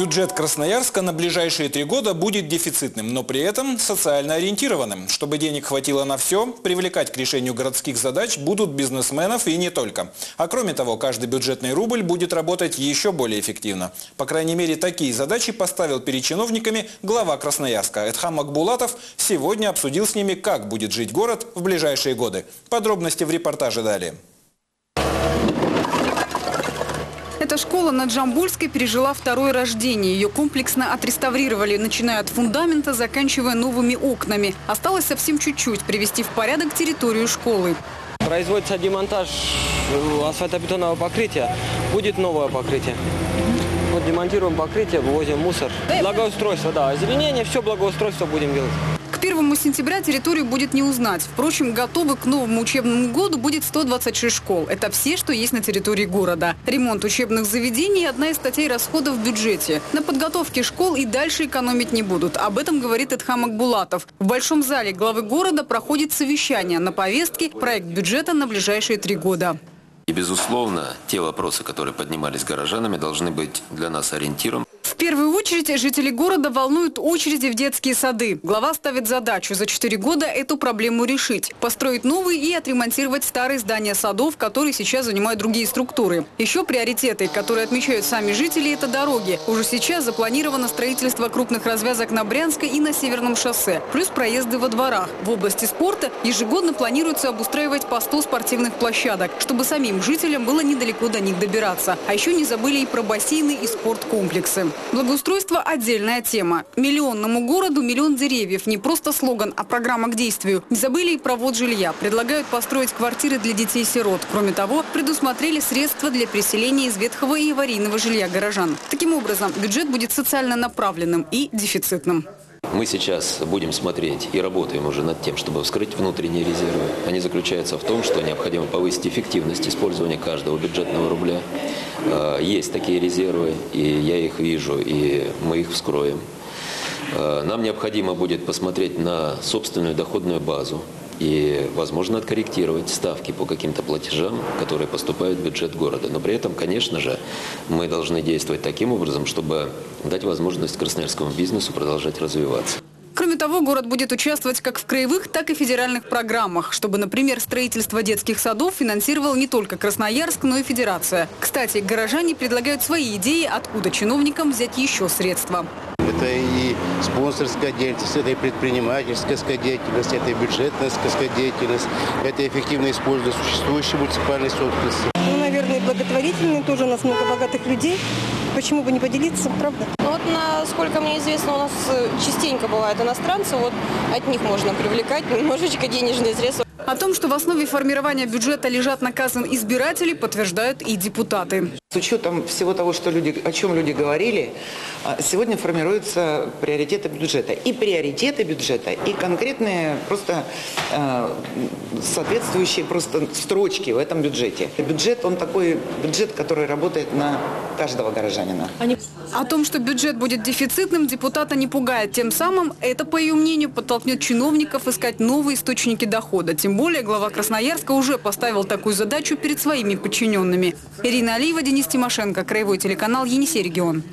Бюджет Красноярска на ближайшие три года будет дефицитным, но при этом социально ориентированным. Чтобы денег хватило на все, привлекать к решению городских задач будут бизнесменов и не только. А кроме того, каждый бюджетный рубль будет работать еще более эффективно. По крайней мере, такие задачи поставил перед чиновниками глава Красноярска. Эдхам Акбулатов сегодня обсудил с ними, как будет жить город в ближайшие годы. Подробности в репортаже далее. Эта школа на Джамбульской пережила второе рождение. Ее комплексно отреставрировали, начиная от фундамента, заканчивая новыми окнами. Осталось совсем чуть-чуть привести в порядок территорию школы. Производится демонтаж э, асфальтобетонного покрытия. Будет новое покрытие. Вот демонтируем покрытие, вывозим мусор. Благоустройство, да. Озеленение, все благоустройство будем делать. К 1 сентября территорию будет не узнать. Впрочем, готовы к новому учебному году будет 126 школ. Это все, что есть на территории города. Ремонт учебных заведений – одна из статей расходов в бюджете. На подготовке школ и дальше экономить не будут. Об этом говорит Эдхам Акбулатов. В Большом зале главы города проходит совещание. На повестке – проект бюджета на ближайшие три года. И, безусловно, те вопросы, которые поднимались горожанами, должны быть для нас ориентиром. Первую очередь жители города волнуют очереди в детские сады. Глава ставит задачу за 4 года эту проблему решить. Построить новые и отремонтировать старые здания садов, которые сейчас занимают другие структуры. Еще приоритеты, которые отмечают сами жители, это дороги. Уже сейчас запланировано строительство крупных развязок на Брянской и на Северном шоссе. Плюс проезды во дворах. В области спорта ежегодно планируется обустраивать по 100 спортивных площадок, чтобы самим жителям было недалеко до них добираться. А еще не забыли и про бассейны и спорткомплексы. Благоустройство – отдельная тема. Миллионному городу миллион деревьев. Не просто слоган, а программа к действию. Не забыли и про вот жилья. Предлагают построить квартиры для детей-сирот. Кроме того, предусмотрели средства для переселения из ветхого и аварийного жилья горожан. Таким образом, бюджет будет социально направленным и дефицитным. Мы сейчас будем смотреть и работаем уже над тем, чтобы вскрыть внутренние резервы. Они заключаются в том, что необходимо повысить эффективность использования каждого бюджетного рубля. Э, есть такие резервы, и я их вижу, и мы их вскроем. Э, нам необходимо будет посмотреть на собственную доходную базу, и, возможно, откорректировать ставки по каким-то платежам, которые поступают в бюджет города. Но при этом, конечно же, мы должны действовать таким образом, чтобы дать возможность красноярскому бизнесу продолжать развиваться. Кроме того, город будет участвовать как в краевых, так и федеральных программах, чтобы, например, строительство детских садов финансировал не только Красноярск, но и Федерация. Кстати, горожане предлагают свои идеи, откуда чиновникам взять еще средства. Это и спонсорская деятельность, это и предпринимательская деятельность, это и бюджетная деятельность, это эффективно использование существующей муниципальной собственности. Ну, наверное, благотворительные тоже у нас много богатых людей. Почему бы не поделиться, правда? Ну вот, насколько мне известно, у нас частенько бывают иностранцы, вот от них можно привлекать немножечко денежные средства. О том, что в основе формирования бюджета лежат наказан избиратели, подтверждают и депутаты. С учетом всего того, что люди, о чем люди говорили, а, сегодня формируются приоритеты бюджета. И приоритеты бюджета, и конкретные просто э, соответствующие просто строчки в этом бюджете. Бюджет, он такой бюджет, который работает на каждого горожанина. О том, что бюджет будет дефицитным, депутата не пугает. Тем самым это, по ее мнению, подтолкнет чиновников искать новые источники дохода. Тем более глава Красноярска уже поставил такую задачу перед своими подчиненными. Ирина Алиева, Денис Тимошенко, Краевой телеканал «Енисей регион».